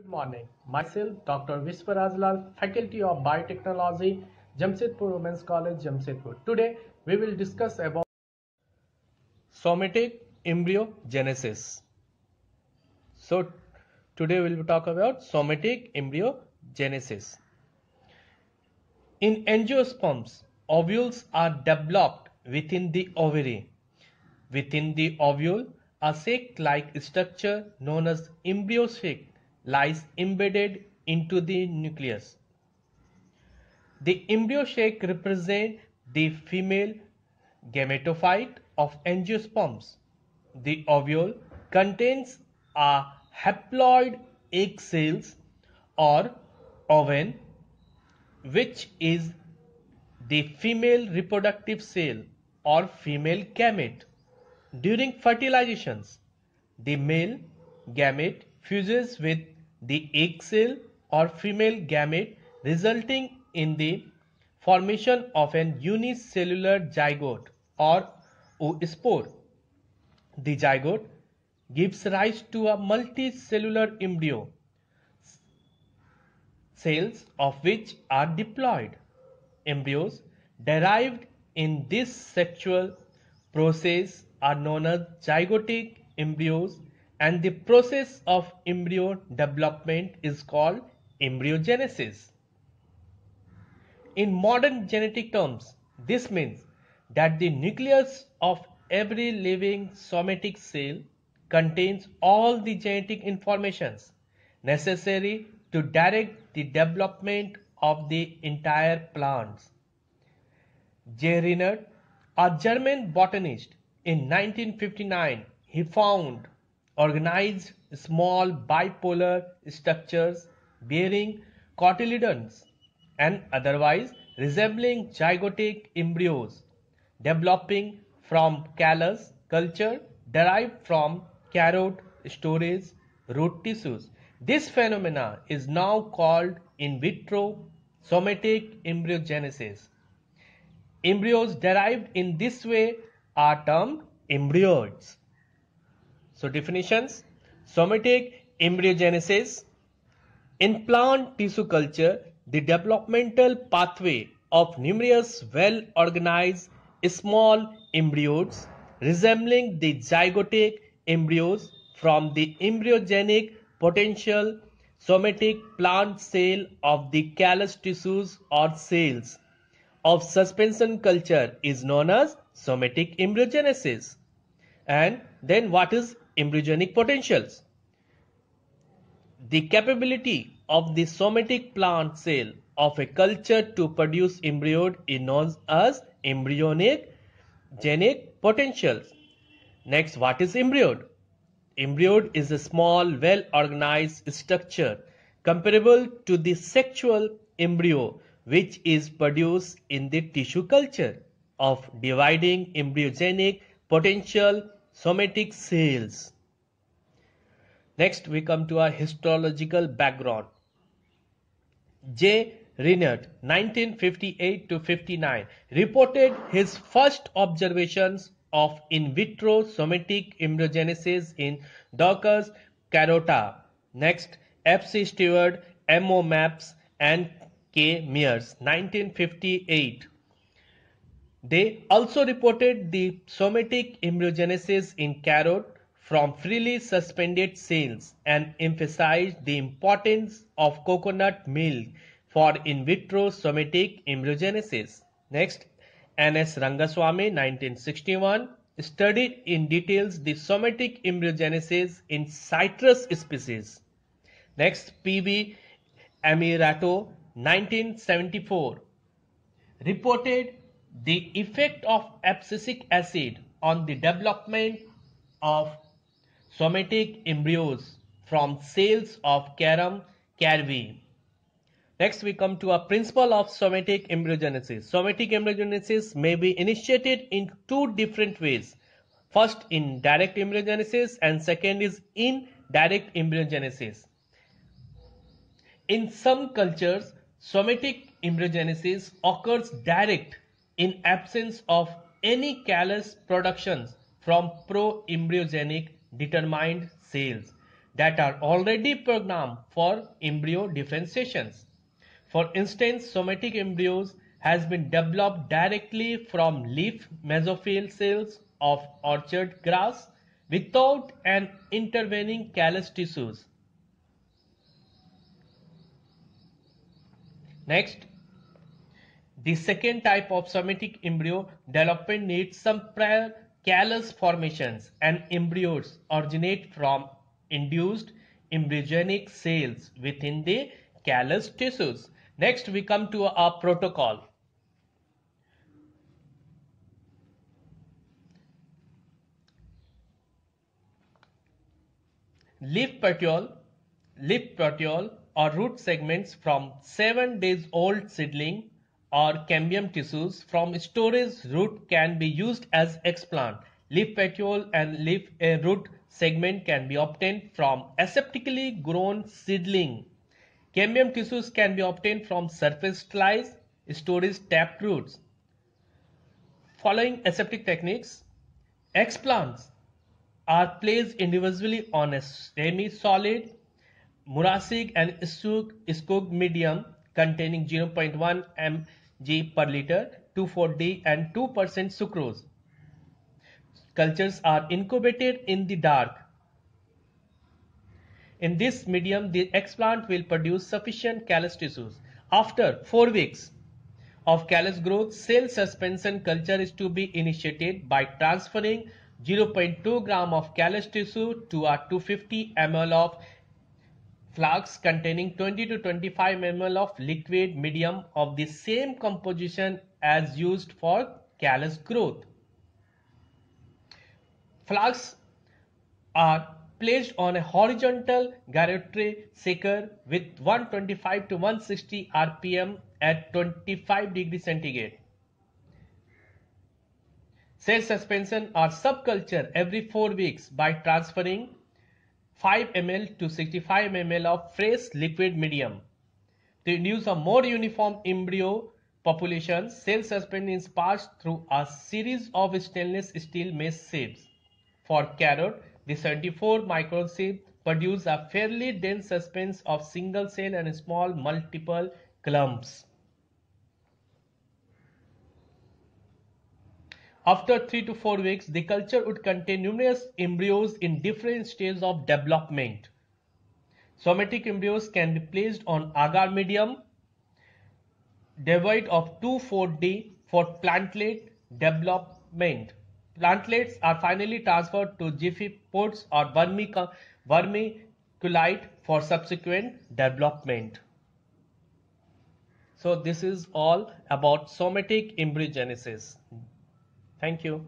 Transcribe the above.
Good morning. Myself, Dr. Vishwa Raj Lal, Faculty of Biotechnology, Jamshedpur Women's College, Jamshedpur. Today, we will discuss about somatic embryogenesis. So, today we will talk about somatic embryogenesis. In angiosperms, ovules are developed within the ovary. Within the ovule, a sac-like structure known as embryo sac lies embedded into the nucellus. The embryo sac represents the female gametophyte of angiosperms. The ovule contains a haploid egg cells or ovum which is the female reproductive cell or female gamete. During fertilizations, the male gamete fuses with the egg cell or female gamete resulting in the formation of an unicellular zygote or oospore. The zygote gives rise to a multicellular embryo, cells of which are diploid. Embryos derived in this sexual process are known as zygotic embryos and the process of embryo development is called embryogenesis. In modern genetic terms, this means that the nucleus of every living somatic cell contains all the genetic informations necessary to direct the development of the entire plants. J. Reinert, a German botanist, in 1959 he found organized small bipolar structures bearing cotyledons and otherwise resembling zygotic embryos developing from callus culture derived from carrot storage root tissues. This phenomena is now called in vitro somatic embryogenesis. Embryos derived in this way are termed embryoids. So definitions somatic embryogenesis in plant tissue culture the developmental pathway of numerous well organized small embryos resembling the zygotic embryos from the embryogenic potential somatic plant cell of the callus tissues or cells of suspension culture is known as somatic embryogenesis. And then what is embryogenic potentials? The capability of the somatic plant cell of a culture to produce embryo is known as embryonic genic potentials. Next, what is embryo? Embryo is a small, well-organized structure comparable to the sexual embryo which is produced in the tissue culture of dividing embryogenic potential somatic cells. Next, we come to our historical background. J. Reinert, 1958 to 59, reported his first observations of in vitro somatic embryogenesis in Daucus carota. Next, F. C. Steward, M. O. Mapes, and K. Mears, 1958. They also reported the somatic embryogenesis in carrot from freely suspended cells and emphasized the importance of coconut milk for in vitro somatic embryogenesis. Next, N.S. Rangaswamy 1961 studied in details the somatic embryogenesis in citrus species. Next, P.B. Ammirato 1974 reported the effect of abscisic acid on the development of somatic embryos from cells of Carum carvi. Next, we come to a principle of somatic embryogenesis. Somatic embryogenesis may be initiated in two different ways. First, in direct embryogenesis and second is in indirect embryogenesis. In some cultures, somatic embryogenesis occurs direct in absence of any callus productions from pro-embryogenic determined cells. that are already programmed for embryo differentiations. For instance, somatic embryos has been developed directly from leaf mesophyll cells of orchard grass without an intervening callus tissues. Next, the second type of somatic embryo development needs some prior callus formations and embryos originate from induced embryogenic cells within the callus tissues. Next we come to our protocol. Leaf petiole, leaf petiole or root segments from 7 days old seedling or cambium tissues from storage root can be used as explant. Leaf petiole and leaf uh, root segment can be obtained from aseptically grown seedling. Cambium tissues can be obtained from surface slice storage tap roots. Following aseptic techniques, explants are placed individually on a semi-solid Murashige and Skoog medium containing 0.1 mg G per liter, 2,4-D and 2% sucrose. Cultures are incubated in the dark. In this medium, the explant will produce sufficient callus tissues. After 4 weeks of callus growth, cell suspension culture is to be initiated by transferring 0.2 gram of callus tissue to a 250 ml of flask containing 20 to 25 ml of liquid medium of the same composition as used for callus growth. Flasks are placed on a horizontal gyratory shaker with 125 to 160 rpm at 25 degree centigrade. Cell suspension or subculture every 4 weeks by transferring 5 ml to 65 ml of fresh liquid medium. To induce a more uniform embryo population, cell suspension is passed through a series of stainless steel mesh sieves. For carrot, the 74 micron sieve produce a fairly dense suspense of single cell and small multiple clumps. After 3 to 4 weeks, the culture would contain numerous embryos in different stages of development. Somatic embryos can be placed on agar medium devoid of 2,4-D for plantlet development. Plantlets are finally transferred to jiffy pots or vermiculite for subsequent development. So this is all about somatic embryogenesis. Thank you.